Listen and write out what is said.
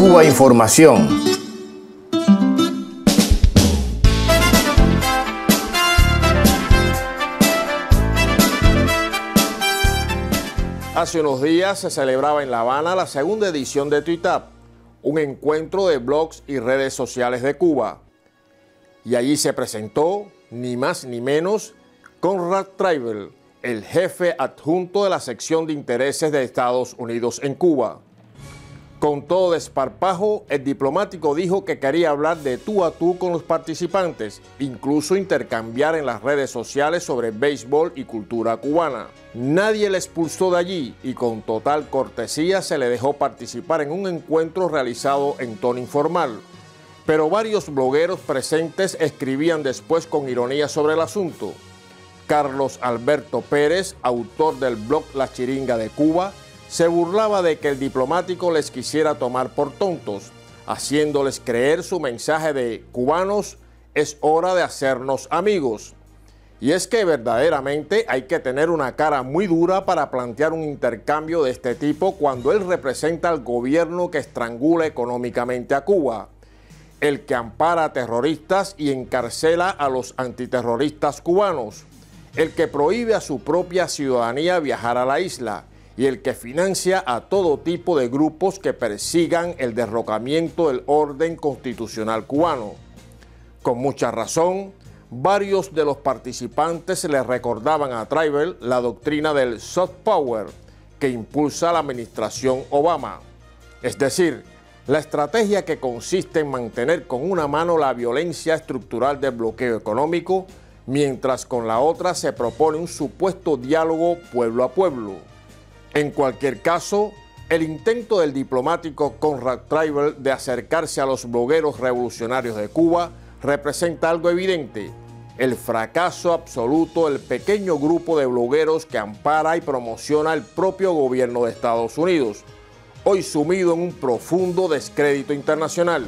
Cuba Información. Hace unos días se celebraba en La Habana la segunda edición de TweetUp, un encuentro de blogs y redes sociales de Cuba. Y allí se presentó, ni más ni menos, Conrad Tribal, el jefe adjunto de la sección de intereses de Estados Unidos en Cuba. Con todo desparpajo, el diplomático dijo que quería hablar de tú a tú con los participantes, incluso intercambiar en las redes sociales sobre béisbol y cultura cubana. Nadie le expulsó de allí y con total cortesía se le dejó participar en un encuentro realizado en tono informal. Pero varios blogueros presentes escribían después con ironía sobre el asunto. Carlos Alberto Pérez, autor del blog La Chiringa de Cuba, se burlaba de que el diplomático les quisiera tomar por tontos, haciéndoles creer su mensaje de cubanos, es hora de hacernos amigos. Y es que verdaderamente hay que tener una cara muy dura para plantear un intercambio de este tipo cuando él representa al gobierno que estrangula económicamente a Cuba, el que ampara a terroristas y encarcela a los antiterroristas cubanos, el que prohíbe a su propia ciudadanía viajar a la isla, y el que financia a todo tipo de grupos que persigan el derrocamiento del orden constitucional cubano. Con mucha razón, varios de los participantes le recordaban a Tribal la doctrina del soft power que impulsa la administración Obama. Es decir, la estrategia que consiste en mantener con una mano la violencia estructural del bloqueo económico, mientras con la otra se propone un supuesto diálogo pueblo a pueblo. En cualquier caso, el intento del diplomático Conrad Tribal de acercarse a los blogueros revolucionarios de Cuba representa algo evidente, el fracaso absoluto del pequeño grupo de blogueros que ampara y promociona el propio gobierno de Estados Unidos, hoy sumido en un profundo descrédito internacional.